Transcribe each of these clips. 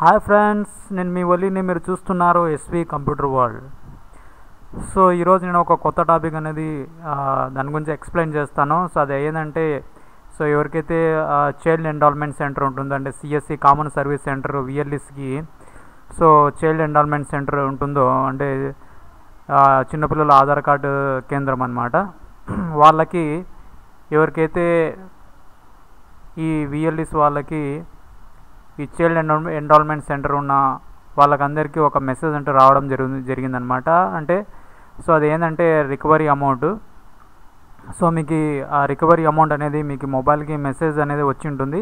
Hi friends నేను మీ ఒలిని మీరు చూస్తున్నారు ఎస్వి కంప్యూటర్ వరల్డ్. సో ఈరోజు నేను ఒక కొత్త టాపిక్ అనేది దాని గురించి ఎక్స్ప్లెయిన్ చేస్తాను. సో అది ఏంటంటే సో ఎవరికైతే చైల్డ్ ఎండాల్మెంట్ సెంటర్ ఉంటుందో అంటే సిఎస్సి కామన్ సర్వీస్ సెంటర్ విఎల్ఎస్కి సో చైల్డ్ ఎండాల్మెంట్ సెంటర్ ఉంటుందో అంటే చిన్నపిల్లల ఆధార్ కార్డు కేంద్రం అన్నమాట. వాళ్ళకి ఎవరికైతే ఈ విఎల్ఎస్ వాళ్ళకి ఈ చైల్డ్ ఎండో ఎండాల్మెంట్ సెంటర్ ఉన్న వాళ్ళకందరికీ ఒక మెసేజ్ అంటూ రావడం జరిగింది జరిగిందనమాట అంటే సో అది ఏంటంటే రికవరీ అమౌంట్ సో మీకు ఆ రికవరీ అమౌంట్ అనేది మీకు మొబైల్కి మెసేజ్ అనేది వచ్చి ఉంటుంది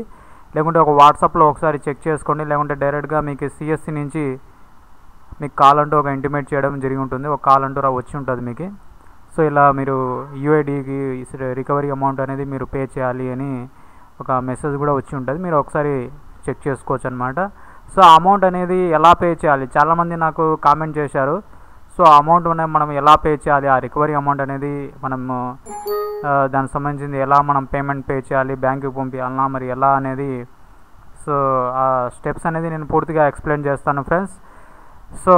లేకుంటే ఒక వాట్సాప్లో ఒకసారి చెక్ చేసుకోండి. లేకుంటే డైరెక్ట్గా మీకు సిఎస్సి నుంచి మీకు కాల్ అంటూ ఒక ఇంటిమేట్ చేయడం జరిగి ఉంటుంది ఒక కాల్ అంటూ వచ్చి ఉంటుంది మీకు. సో ఇలా మీరు యూఐడికి రికవరీ అమౌంట్ అనేది మీరు పే చేయాలి అని ఒక మెసేజ్ కూడా వచ్చి ఉంటుంది మీరు ఒకసారి చెక్ చేసుకోవచ్చు అనమాట సో ఆ అమౌంట్ అనేది ఎలా పే చేయాలి? చాలామంది నాకు కామెంట్ చేశారు. సో ఆ అమౌంట్ అనేది మనం ఎలా పే చేయాలి? ఆ రికవరీ అమౌంట్ అనేది మనము దానికి సంబంధించింది ఎలా మనం పేమెంట్ పే చేయాలి? బ్యాంకుకి పంపించాలన్నా మరి ఎలా అనేది సో ఆ స్టెప్స్ అనేది నేను పూర్తిగా ఎక్స్ప్లెయిన్ చేస్తాను ఫ్రెండ్స్ సో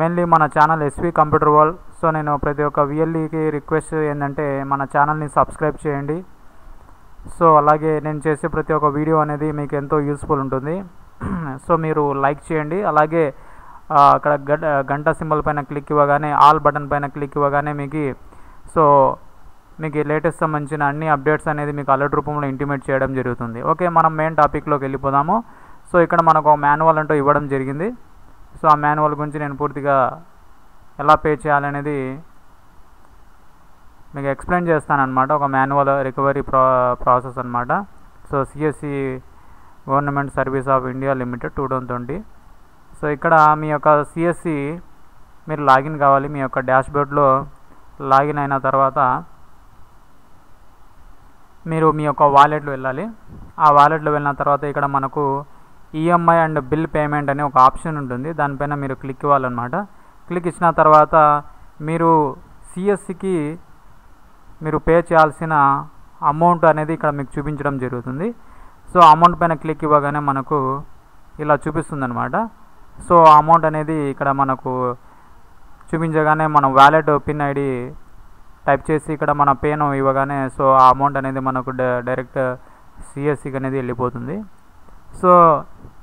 మెయిన్లీ మన channel SV computer world so నేను ప్రతి ఒక్క విఎల్ఈకి రిక్వెస్ట్ ఏంటంటే మన ఛానల్ని సబ్స్క్రైబ్ చేయండి. సో అలాగే నేను చేసే ప్రతి ఒక్క వీడియో అనేది మీకు ఎంతో యూస్ఫుల్ ఉంటుంది. సో మీరు లైక్ చేయండి. అలాగే అక్కడ గంట సింబల్ పైన క్లిక్ ఇవ్వగానే ఆల్ బటన్ పైన క్లిక్ ఇవ్వగానే మీకు సో మీకు లేటెస్ట్ సంబంధించిన అన్ని అప్డేట్స్ అనేది మీకు అలర్ట్ రూపంలో ఇంటిమేట్ చేయడం జరుగుతుంది. ఓకే మనం మెయిన్ టాపిక్లోకి వెళ్ళిపోదాము. సో ఇక్కడ మనకు మాన్యువల్ అంటూ ఇవ్వడం జరిగింది. సో ఆ మాన్యువల్ గురించి నేను పూర్తిగా ఎలా పే చేయాలనేది మీకు ఎక్స్ప్లెయిన్ చేస్తాను అనమాట ఒక మాన్యువల్ రికవరీ ప్రా ప్రాసెస్ అనమాట so CSC government service of India limited two thousand twenty so ఇక్కడ మీ యొక్క సిఎస్సి మీరు లాగిన్ కావాలి. మీ యొక్క డాష్బోర్డ్లో లాగిన్ అయిన తర్వాత మీరు మీ యొక్క వాలెట్లో వెళ్ళాలి. ఆ వాలెట్లో వెళ్ళిన తర్వాత ఇక్కడ మనకు ఈఎంఐ అండ్ బిల్ పేమెంట్ అనే ఒక ఆప్షన్ ఉంటుంది. దానిపైన మీరు క్లిక్ ఇవ్వాలన్నమాట. క్లిక్ ఇచ్చిన తర్వాత మీరు సిఎస్సికి మీరు పే చేయాల్సిన అమౌంట్ అనేది ఇక్కడ మీకు చూపించడం జరుగుతుంది. సో అమౌంట్ పైన క్లిక్ ఇవ్వగానే మనకు ఇలా చూపిస్తుంది అనమాట సో ఆ అమౌంట్ అనేది ఇక్కడ మనకు చూపించగానే మనం వ్యాలెట్ పిన్ ఐడి టైప్ చేసి ఇక్కడ మన పేను ఇవ్వగానే సో ఆ అమౌంట్ అనేది మనకు డ- డైరెక్ట్ సిఎస్సికి అనేది వెళ్ళిపోతుంది. సో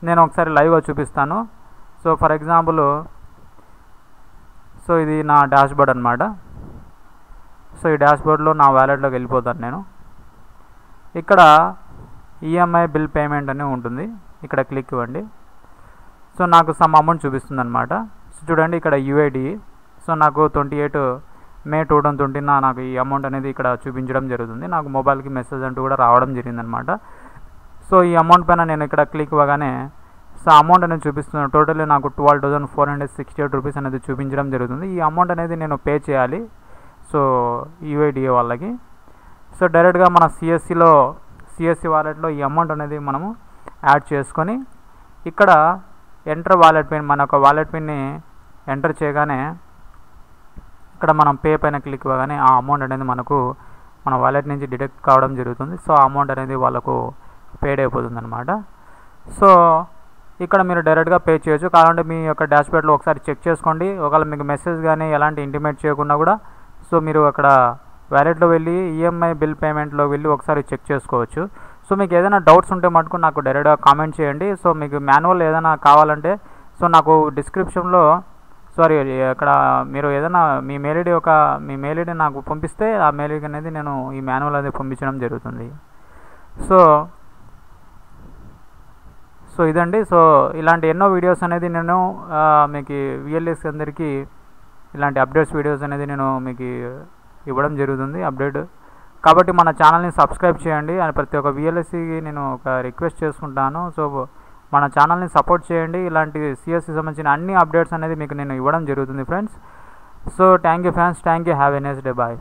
నేను ఒకసారి లైవ్గా చూపిస్తాను. సో ఫర్ ఎగ్జాంపుల్ సో ఇది నా డాష్బోర్డ్ అనమాట సో ఈ డాష్బోర్డ్లో నా వ్యాలెట్లోకి వెళ్ళిపోతాను నేను. ఇక్కడ ఈఎంఐ బిల్ పేమెంట్ అని ఉంటుంది. ఇక్కడ క్లిక్ ఇవ్వండి. సో నాకు సమ్ అమౌంట్ చూపిస్తుంది అనమాట సో చూడండి ఇక్కడ యూఐడి సో నాకు twenty eight May two thousand twenty నాకు ఈ అమౌంట్ అనేది ఇక్కడ చూపించడం జరుగుతుంది. నాకు మొబైల్కి మెసేజ్ అంటూ కూడా రావడం జరిగిందనమాట సో ఈ అమౌంట్ పైన నేను ఇక్కడ క్లిక్ ఇవ్వగానే సో అమౌంట్ అనేది చూపిస్తున్నాను. టోటల్లీ నాకు twelve thousand four hundred sixty eight rupees అనేది చూపించడం జరుగుతుంది. ఈ అమౌంట్ అనేది నేను పే చేయాలి. సో యూఐడిఏ వాళ్ళకి. సో డైరెక్ట్గా మన సిఎస్సిలో సిఎస్సి వాలెట్లో ఈ అమౌంట్ అనేది మనము యాడ్ చేసుకొని ఇక్కడ ఎంటర్ వాలెట్ పిన్ మన యొక్క వాలెట్ పిన్ని ఎంటర్ చేయగానే ఇక్కడ మనం పే పైన క్లిక్ ఇవ్వగానే ఆ అమౌంట్ అనేది మనకు మన వాలెట్ నుంచి డిడక్ట్ కావడం జరుగుతుంది. సో ఆ అమౌంట్ అనేది వాళ్ళకు పేడ్ అయిపోతుంది అనమాట సో ఇక్కడ మీరు డైరెక్ట్గా పే చేయొచ్చు. కావాలంటే మీ యొక్క డాష్బోర్డ్లో ఒకసారి చెక్ చేసుకోండి. ఒకవేళ మీకు మెసేజ్ కానీ ఎలాంటి ఇంటిమేట్ చేయకుండా కూడా సో మీరు అక్కడ వ్యాలెట్లో వెళ్ళి ఈఎంఐ బిల్ పేమెంట్లో వెళ్ళి ఒకసారి చెక్ చేసుకోవచ్చు. సో మీకు ఏదైనా డౌట్స్ ఉంటే మటుకు నాకు డైరెక్ట్గా కామెంట్ చేయండి. సో మీకు మాన్యువల్ ఏదైనా కావాలంటే సో నాకు డిస్క్రిప్షన్లో సారీ అక్కడ మీరు ఏదైనా మీ మెయిల్ ఐడి ఒక మీ మెయిల్ ఐడి నాకు పంపిస్తే ఆ మెయిల్ ఐడి అనేది నేను ఈ మాన్యువల్ అనేది పంపించడం జరుగుతుంది. సో సో ఇదండి. సో ఇలాంటి ఎన్నో వీడియోస్ అనేది నేను మీకు విఎల్ఎస్ అందరికీ ఇలాంటి అప్డేట్స్ వీడియోస్ అనేది నేను మీకు ఇవ్వడం జరుగుతుంది అప్డేట్. కాబట్టి మన ఛానల్ని సబ్స్క్రైబ్ చేయండి. అని ప్రతి ఒక్క విఎల్ఎస్సికి నేను ఒక రిక్వెస్ట్ చేసుకుంటాను. సో మన ఛానల్ని సపోర్ట్ చేయండి. ఇలాంటి సిఎస్సి సంబంధించిన అన్ని అప్డేట్స్ అనేది మీకు నేను ఇవ్వడం జరుగుతుంది friends. So thank you friends thank you have a next day bye